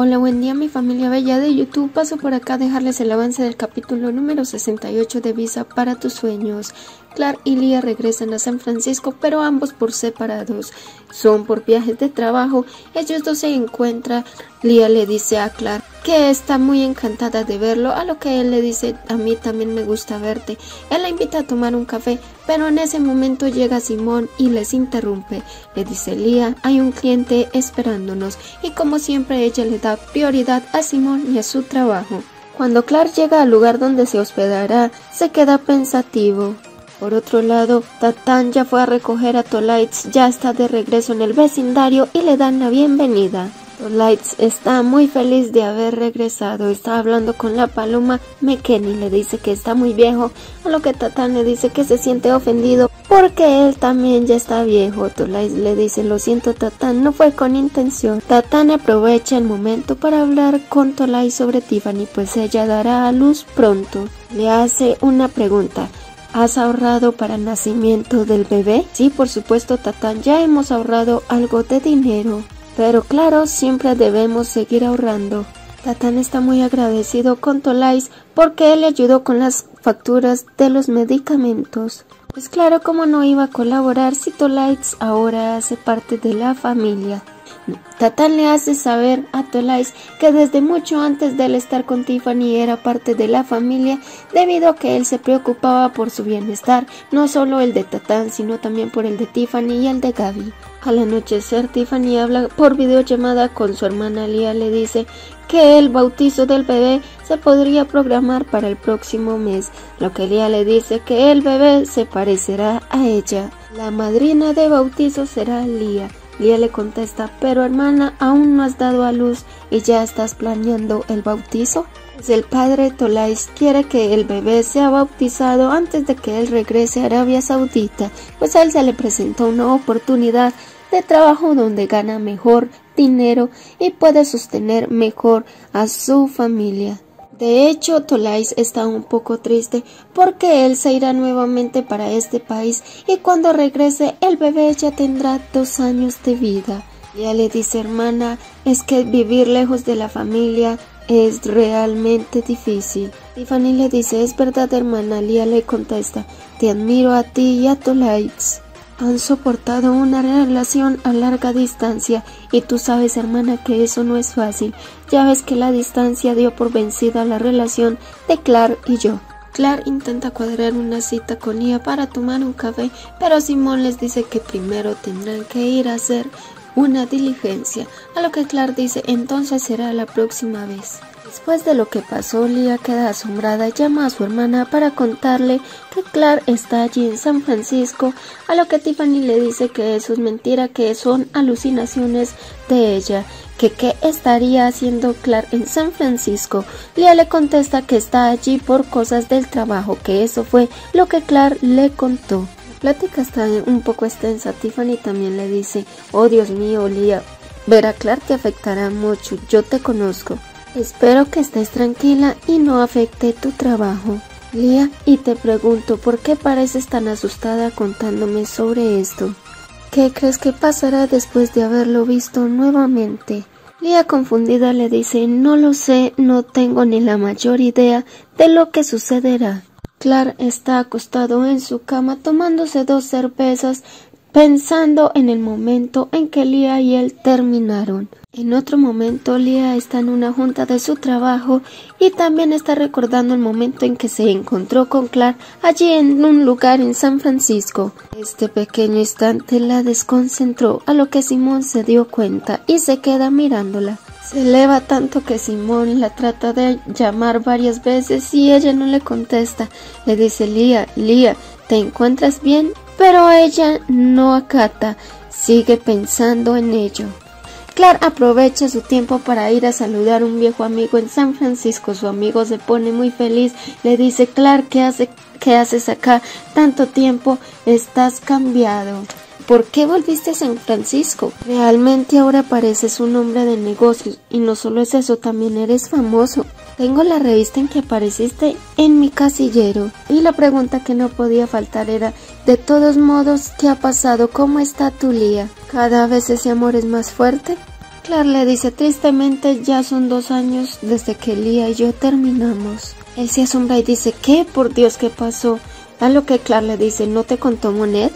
Hola, buen día mi familia bella de YouTube. Paso por acá a dejarles el avance del capítulo número 68 de Visa para tus sueños. Clark y Lia regresan a San Francisco, pero ambos por separados. Son por viajes de trabajo. Ellos dos se encuentran. Lia le dice a Clark que está muy encantada de verlo, a lo que él le dice, a mí también me gusta verte. Él la invita a tomar un café, pero en ese momento llega Simón y les interrumpe. Le dice Lia, hay un cliente esperándonos y como siempre ella le da prioridad a Simón y a su trabajo. Cuando Clark llega al lugar donde se hospedará, se queda pensativo. Por otro lado, Tatán ya fue a recoger a Tolites, ya está de regreso en el vecindario y le dan la bienvenida. Tolites está muy feliz de haber regresado, está hablando con la paloma. McKenny le dice que está muy viejo, a lo que Tatán le dice que se siente ofendido porque él también ya está viejo. Tolites le dice, lo siento Tatán, no fue con intención. Tatán aprovecha el momento para hablar con Tolites sobre Tiffany, pues ella dará a luz pronto. Le hace una pregunta. ¿Has ahorrado para el nacimiento del bebé? Sí, por supuesto, Tatán, ya hemos ahorrado algo de dinero. Pero claro, siempre debemos seguir ahorrando. Tatán está muy agradecido con Tolais porque él le ayudó con las facturas de los medicamentos. Pues claro, como no iba a colaborar si Tolais ahora hace parte de la familia. Tatán le hace saber a Tolais que desde mucho antes de él estar con Tiffany era parte de la familia debido a que él se preocupaba por su bienestar, no solo el de Tatán sino también por el de Tiffany y el de Gaby. Al anochecer Tiffany habla por videollamada con su hermana Lia le dice que el bautizo del bebé se podría programar para el próximo mes, lo que Lia le dice que el bebé se parecerá a ella. La madrina de bautizo será Lia. Lia le contesta, pero hermana, aún no has dado a luz y ya estás planeando el bautizo. El padre Tolais quiere que el bebé sea bautizado antes de que él regrese a Arabia Saudita, pues a él se le presentó una oportunidad de trabajo donde gana mejor dinero y puede sostener mejor a su familia. De hecho, Tolais está un poco triste porque él se irá nuevamente para este país y cuando regrese el bebé ya tendrá dos años de vida. Ya le dice hermana, es que vivir lejos de la familia es realmente difícil. Tiffany le dice, es verdad hermana, Lia le contesta, te admiro a ti y a Tolais han soportado una relación a larga distancia y tú sabes hermana que eso no es fácil. Ya ves que la distancia dio por vencida la relación de Clark y yo. Clark intenta cuadrar una cita con ella para tomar un café, pero Simón les dice que primero tendrán que ir a hacer una diligencia, a lo que Clark dice entonces será la próxima vez. Después de lo que pasó, Lia queda asombrada y llama a su hermana para contarle que Clark está allí en San Francisco, a lo que Tiffany le dice que eso es mentira, que son alucinaciones de ella, que qué estaría haciendo Clark en San Francisco. Lia le contesta que está allí por cosas del trabajo, que eso fue lo que Clark le contó. Plática está un poco extensa. Tiffany también le dice, oh Dios mío, Lia, ver a Clark te afectará mucho, yo te conozco. Espero que estés tranquila y no afecte tu trabajo. Lia, y te pregunto, ¿por qué pareces tan asustada contándome sobre esto? ¿Qué crees que pasará después de haberlo visto nuevamente? Lia confundida le dice, no lo sé, no tengo ni la mayor idea de lo que sucederá. Clark está acostado en su cama tomándose dos cervezas pensando en el momento en que Lia y él terminaron. En otro momento, Lia está en una junta de su trabajo y también está recordando el momento en que se encontró con Clark allí en un lugar en San Francisco. Este pequeño instante la desconcentró, a lo que Simón se dio cuenta y se queda mirándola. Se eleva tanto que Simón la trata de llamar varias veces y ella no le contesta. Le dice Lia, Lia, ¿te encuentras bien? Pero ella no acata, sigue pensando en ello. Clark aprovecha su tiempo para ir a saludar a un viejo amigo en San Francisco. Su amigo se pone muy feliz. Le dice, Clark, ¿qué, hace, ¿qué haces acá? Tanto tiempo, estás cambiado. ¿Por qué volviste a San Francisco? Realmente ahora pareces un hombre de negocios y no solo es eso, también eres famoso. Tengo la revista en que apareciste en mi casillero y la pregunta que no podía faltar era, de todos modos, ¿qué ha pasado? ¿Cómo está tu Lía? ¿Cada vez ese amor es más fuerte? Clark le dice tristemente ya son dos años desde que Lia y yo terminamos. Él se asombra y dice ¿qué? Por Dios, ¿qué pasó? A lo que Clark le dice ¿no te contó Monet?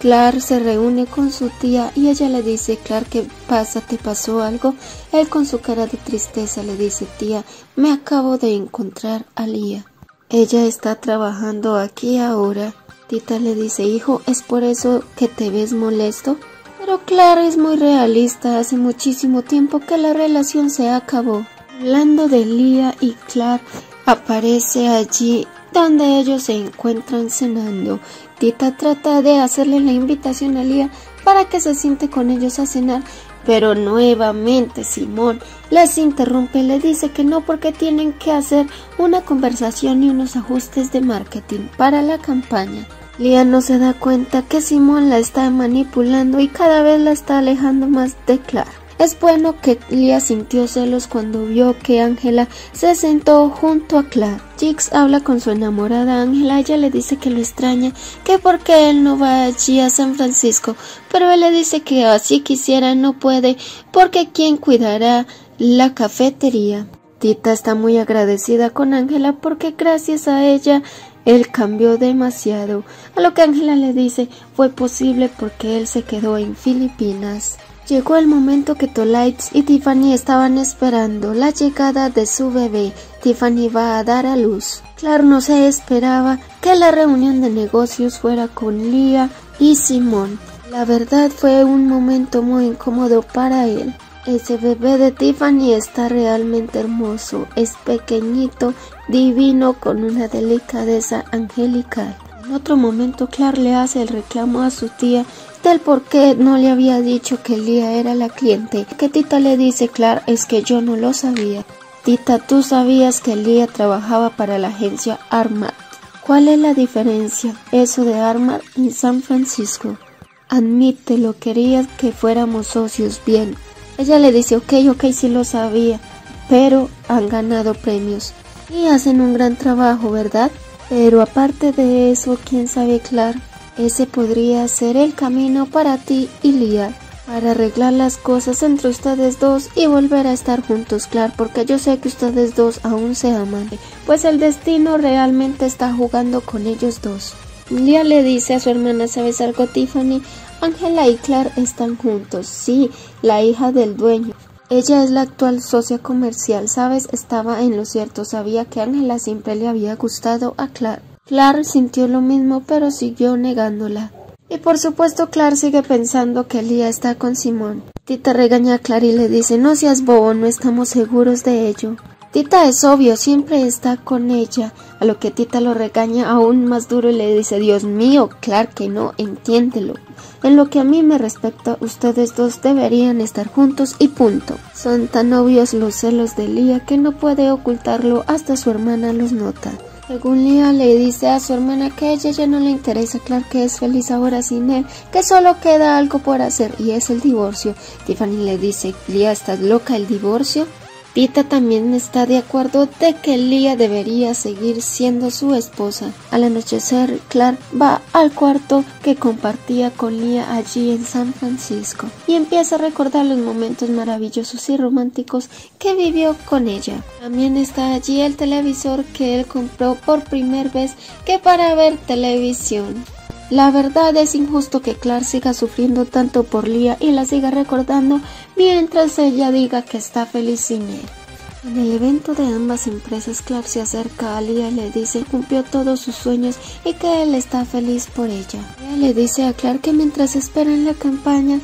Clark se reúne con su tía y ella le dice, Clark, ¿qué pasa? ¿Te pasó algo? Él con su cara de tristeza le dice, tía, me acabo de encontrar a Lía. Ella está trabajando aquí ahora. Tita le dice, hijo, ¿es por eso que te ves molesto? Pero Clark es muy realista, hace muchísimo tiempo que la relación se acabó. Hablando de Lía y Clark, aparece allí donde ellos se encuentran cenando. Tita trata de hacerle la invitación a Lía para que se siente con ellos a cenar, pero nuevamente Simón les interrumpe y le dice que no porque tienen que hacer una conversación y unos ajustes de marketing para la campaña. Lía no se da cuenta que Simón la está manipulando y cada vez la está alejando más de Clara. Es bueno que Lia sintió celos cuando vio que Ángela se sentó junto a Clark. Jix habla con su enamorada Ángela, ella le dice que lo extraña, que porque él no va allí a San Francisco, pero él le dice que así quisiera no puede, porque quién cuidará la cafetería. Tita está muy agradecida con Ángela porque gracias a ella él cambió demasiado. A lo que Ángela le dice fue posible porque él se quedó en Filipinas. Llegó el momento que Tolites y Tiffany estaban esperando la llegada de su bebé. Tiffany va a dar a luz. Clark no se esperaba que la reunión de negocios fuera con Lia y Simón. La verdad fue un momento muy incómodo para él. Ese bebé de Tiffany está realmente hermoso, es pequeñito, divino, con una delicadeza angelical. En otro momento Clark le hace el reclamo a su tía del por qué no le había dicho que Lía era la cliente. Que Tita le dice, Clark, es que yo no lo sabía. Tita, tú sabías que Lía trabajaba para la agencia Armad. ¿Cuál es la diferencia? Eso de Armad en San Francisco. Admítelo, quería que fuéramos socios bien. Ella le dice, ok, ok, sí lo sabía, pero han ganado premios y hacen un gran trabajo, ¿verdad? Pero aparte de eso, ¿quién sabe, Clark? Ese podría ser el camino para ti y Lía, para arreglar las cosas entre ustedes dos y volver a estar juntos, claro, porque yo sé que ustedes dos aún se aman, pues el destino realmente está jugando con ellos dos. Lía le dice a su hermana, ¿sabes algo, Tiffany? Ángela y Clark están juntos, sí, la hija del dueño. Ella es la actual socia comercial, ¿sabes? Estaba en lo cierto, sabía que Ángela siempre le había gustado a Clark. Clark sintió lo mismo pero siguió negándola. Y por supuesto Clark sigue pensando que Lía está con Simón. Tita regaña a Clark y le dice no seas bobo, no estamos seguros de ello. Tita es obvio, siempre está con ella, a lo que Tita lo regaña aún más duro y le dice Dios mío, Clark que no, entiéndelo. En lo que a mí me respecta, ustedes dos deberían estar juntos y punto. Son tan obvios los celos de Lía que no puede ocultarlo hasta su hermana los nota. Según Lía le dice a su hermana que a ella ya no le interesa, claro que es feliz ahora sin él, que solo queda algo por hacer y es el divorcio. Tiffany le dice, Lía, ¿estás loca el divorcio? Tita también está de acuerdo de que Lía debería seguir siendo su esposa. Al anochecer, Clark va al cuarto que compartía con Lía allí en San Francisco y empieza a recordar los momentos maravillosos y románticos que vivió con ella. También está allí el televisor que él compró por primera vez que para ver televisión. La verdad es injusto que Clark siga sufriendo tanto por Lía y la siga recordando mientras ella diga que está feliz sin él. En el evento de ambas empresas, Clark se acerca a Lía y le dice que cumplió todos sus sueños y que él está feliz por ella. Ella le dice a Clark que mientras esperan la campaña,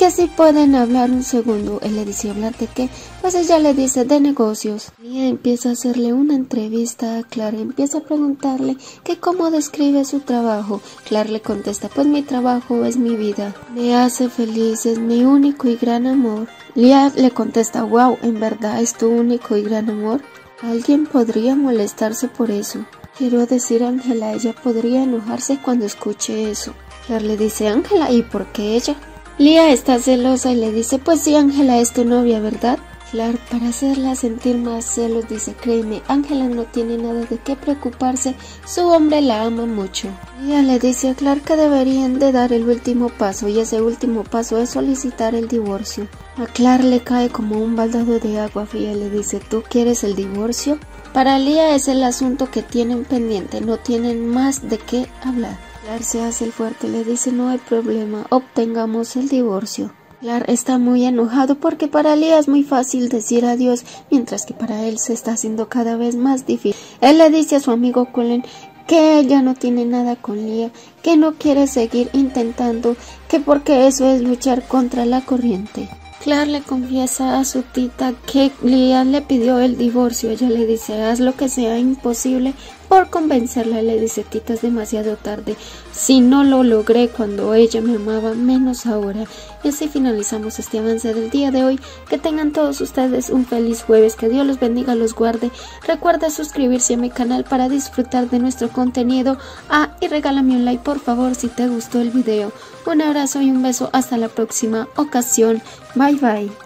que si pueden hablar un segundo. Él le dice, ¿hablar de qué? Pues ella le dice, de negocios. Ella empieza a hacerle una entrevista a Clark, empieza a preguntarle que cómo describe su trabajo. Clark le contesta, pues mi trabajo es mi vida. Me hace feliz, es mi único y gran amor. Lia le contesta, wow, ¿en verdad es tu único y gran amor? Alguien podría molestarse por eso. Quiero decir, Ángela, ella podría enojarse cuando escuche eso. Clark le dice, Ángela, ¿y por qué ella? Lía está celosa y le dice, pues sí, Ángela es tu novia, ¿verdad? Clark, para hacerla sentir más celos, dice, créeme, Ángela no tiene nada de qué preocuparse, su hombre la ama mucho. Lía le dice a Clark que deberían de dar el último paso y ese último paso es solicitar el divorcio. A Clark le cae como un baldado de agua fría le dice, ¿tú quieres el divorcio? Para Lía es el asunto que tienen pendiente, no tienen más de qué hablar. Se hace el fuerte le dice, no hay problema, obtengamos el divorcio. Clark está muy enojado porque para Lía es muy fácil decir adiós, mientras que para él se está haciendo cada vez más difícil. Él le dice a su amigo Colin que ella no tiene nada con Lía, que no quiere seguir intentando, que porque eso es luchar contra la corriente. Clark le confiesa a su tita que Lian le pidió el divorcio. Ella le dice, haz lo que sea imposible por convencerla. Le dice, tita, es demasiado tarde. Si no lo logré cuando ella me amaba, menos ahora. Y así finalizamos este avance del día de hoy. Que tengan todos ustedes un feliz jueves. Que Dios los bendiga, los guarde. Recuerda suscribirse a mi canal para disfrutar de nuestro contenido. Ah, y regálame un like, por favor, si te gustó el video. Un abrazo y un beso. Hasta la próxima ocasión. Bye bye.